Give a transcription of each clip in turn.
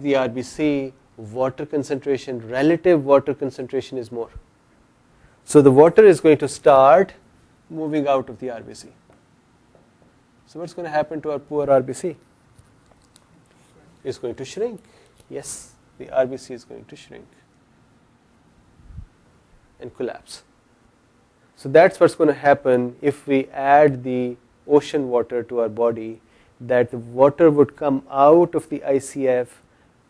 the RBC, water concentration, relative water concentration is more. So the water is going to start moving out of the RBC. So what's going to happen to our poor RBC? It's going to shrink. Yes, the RBC is going to shrink and collapse. So that's what's going to happen if we add the ocean water to our body, that the water would come out of the ICF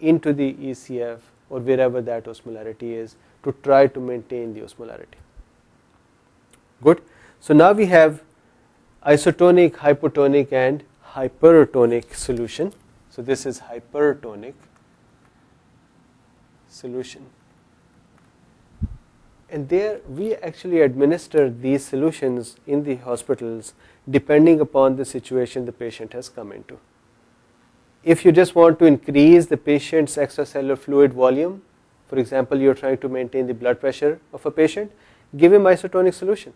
into the ECF or wherever that osmolarity is to try to maintain the osmolarity. Good. So now we have isotonic, hypotonic and hypertonic solution. So this is hypertonic solution. And there we actually administer these solutions in the hospitals depending upon the situation the patient has come into. If you just want to increase the patient's extracellular fluid volume, for example, you are trying to maintain the blood pressure of a patient, give him isotonic solution.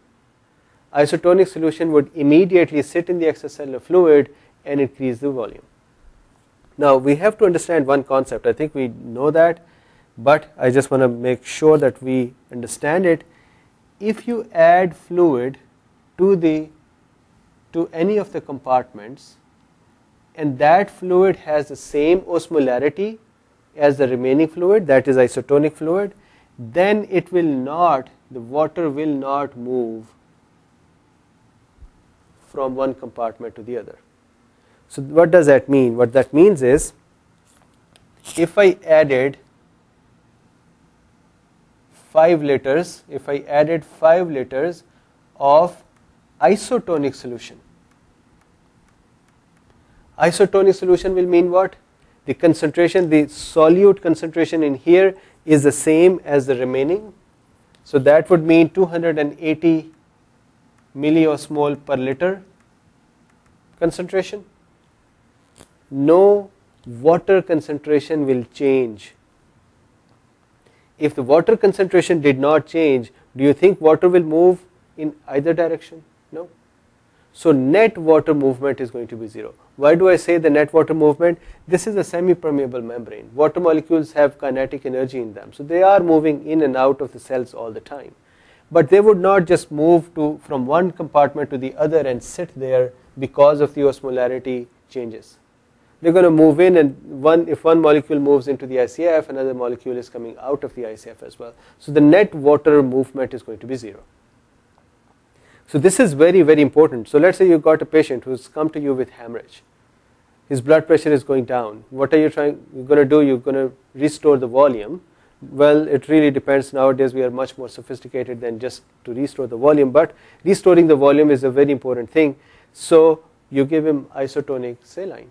Isotonic solution would immediately sit in the extracellular fluid and increase the volume. Now we have to understand one concept, I think we know that but I just want to make sure that we understand it. If you add fluid to the to any of the compartments and that fluid has the same osmolarity as the remaining fluid that is isotonic fluid then it will not the water will not move from one compartment to the other. So what does that mean? What that means is if I added 5 liters, if I added 5 liters of isotonic solution. Isotonic solution will mean what? The concentration, the solute concentration in here is the same as the remaining. So that would mean 280 milliosmol per liter concentration. No water concentration will change if the water concentration did not change, do you think water will move in either direction? No. So net water movement is going to be zero. Why do I say the net water movement? This is a semi-permeable membrane. Water molecules have kinetic energy in them. So they are moving in and out of the cells all the time. But they would not just move to from one compartment to the other and sit there because of the osmolarity changes they're going to move in and one if one molecule moves into the ICF another molecule is coming out of the ICF as well so the net water movement is going to be zero so this is very very important. So let's say you've got a patient who's come to you with hemorrhage. His blood pressure is going down. What are you trying you're going to do? You're going to restore the volume. Well it really depends. Nowadays we are much more sophisticated than just to restore the volume but restoring the volume is a very important thing. So you give him isotonic saline.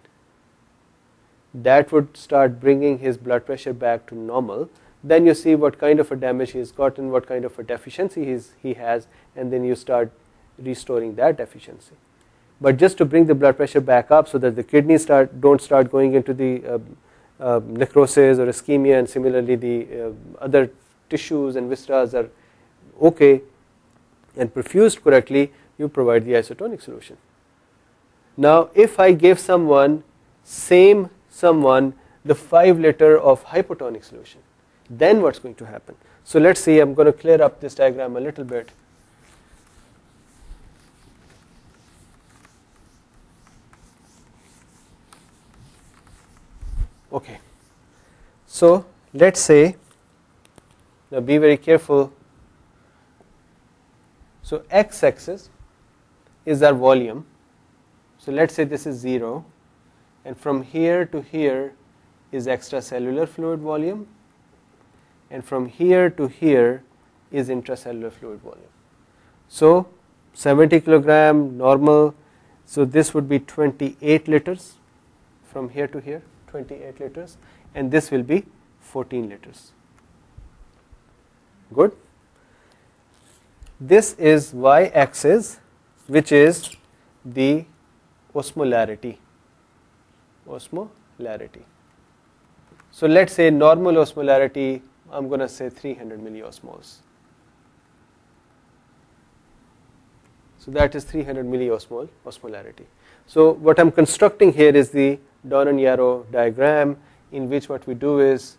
That would start bringing his blood pressure back to normal. Then you see what kind of a damage he's gotten what kind of a deficiency he's, he has and then you start restoring that efficiency. but just to bring the blood pressure back up so that the kidneys start don't start going into the uh, uh, necrosis or ischemia and similarly the uh, other tissues and viscera are okay and perfused correctly you provide the isotonic solution. Now if I give someone same someone the 5 liter of hypotonic solution then what's going to happen? So let's see I'm going to clear up this diagram a little bit okay. So let's say now be very careful. So x axis is our volume. So let's say this is 0 and from here to here is extracellular fluid volume. And from here to here is intracellular fluid volume. So 70 kilogram normal. So this would be 28 liters from here to here 28 liters and this will be 14 liters good this is y axis which is the osmolarity osmolarity. So let's say normal osmolarity, I'm going to say 300 milliosmoles. So that is 300 milliosmol osmolarity. So what I'm constructing here is the Donan-Yarrow diagram in which what we do is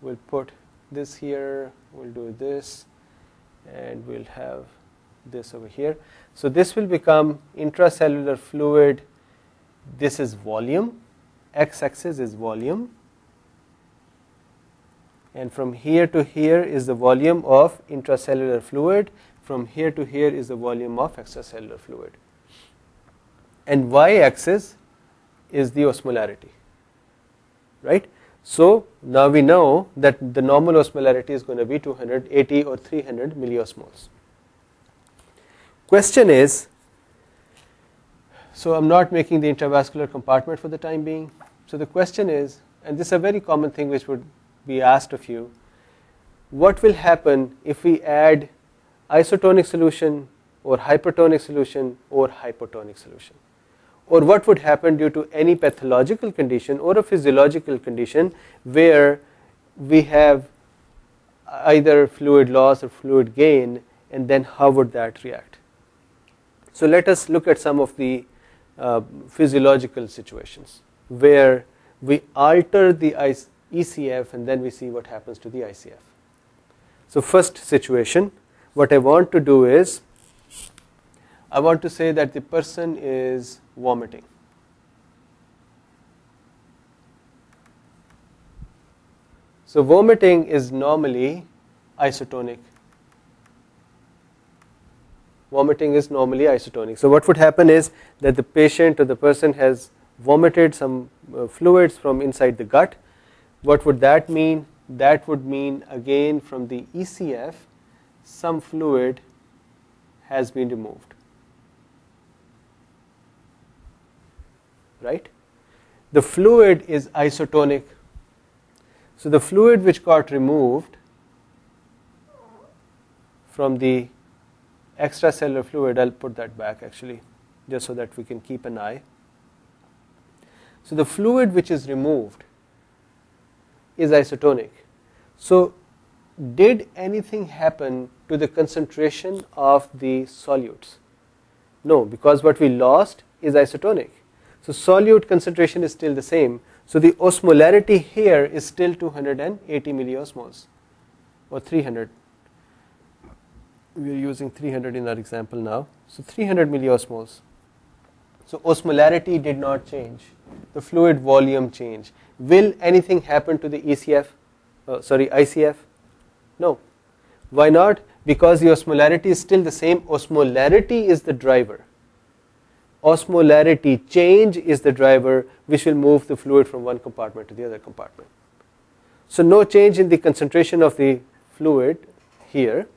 we'll put this here, we'll do this, and we'll have this over here. So this will become intracellular fluid. This is volume. X-axis is volume. And from here to here is the volume of intracellular fluid. From here to here is the volume of extracellular fluid. And y-axis is the osmolarity. Right? So now we know that the normal osmolarity is going to be 280 or 300 milliosmoles. Question is, so I'm not making the intravascular compartment for the time being. So the question is, and this is a very common thing which would be asked of you, what will happen if we add isotonic solution or hypertonic solution or hypotonic solution? Or what would happen due to any pathological condition or a physiological condition where we have either fluid loss or fluid gain and then how would that react. So let us look at some of the uh, physiological situations where we alter the ECF and then we see what happens to the ICF. So first situation what I want to do is I want to say that the person is vomiting. So vomiting is normally isotonic. Vomiting is normally isotonic. So what would happen is that the patient or the person has vomited some uh, fluids from inside the gut. What would that mean? That would mean again from the ECF some fluid has been removed. Right? The fluid is isotonic. So the fluid which got removed from the extracellular fluid, I'll put that back actually, just so that we can keep an eye. So the fluid which is removed is isotonic. So did anything happen to the concentration of the solutes? No, because what we lost is isotonic. So solute concentration is still the same. So the osmolarity here is still 280 milliosmoles or 300. We are using 300 in our example now. So 300 milliosmoles. So osmolarity did not change. The fluid volume changed. Will anything happen to the ECF? Uh, sorry, ICF? No. Why not? Because the osmolarity is still the same. Osmolarity is the driver osmolarity change is the driver which will move the fluid from one compartment to the other compartment. So no change in the concentration of the fluid here,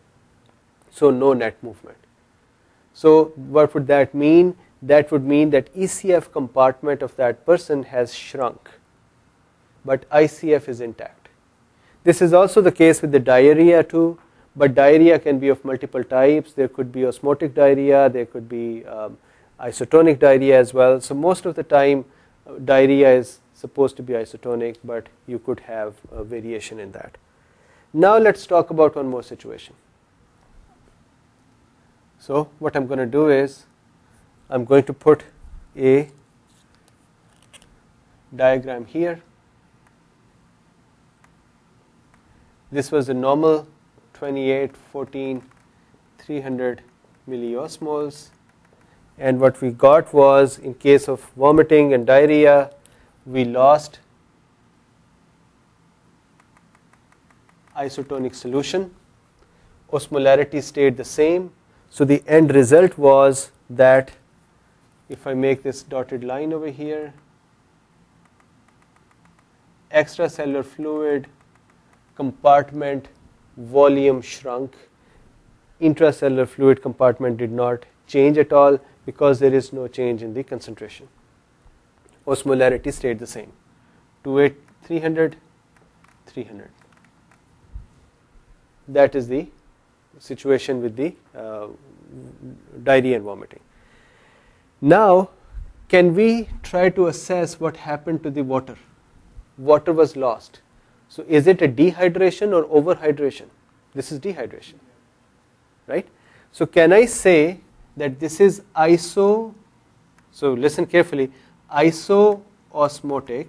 so no net movement. So what would that mean? That would mean that ECF compartment of that person has shrunk, but ICF is intact. This is also the case with the diarrhea too, but diarrhea can be of multiple types. There could be osmotic diarrhea, there could be um, isotonic diarrhea as well. So most of the time diarrhea is supposed to be isotonic, but you could have a variation in that. Now let's talk about one more situation. So what I'm going to do is I'm going to put a diagram here. This was a normal 28, 14, 300 milliosmoles and what we got was in case of vomiting and diarrhea we lost isotonic solution. Osmolarity stayed the same. So the end result was that if I make this dotted line over here extracellular fluid compartment volume shrunk. Intracellular fluid compartment did not change at all because there is no change in the concentration. Osmolarity stayed the same 2, 300, 300. That is the situation with the uh, diarrhea and vomiting. Now, can we try to assess what happened to the water? Water was lost. So, is it a dehydration or overhydration? This is dehydration, right? So, can I say that this is iso, so listen carefully, isoosmotic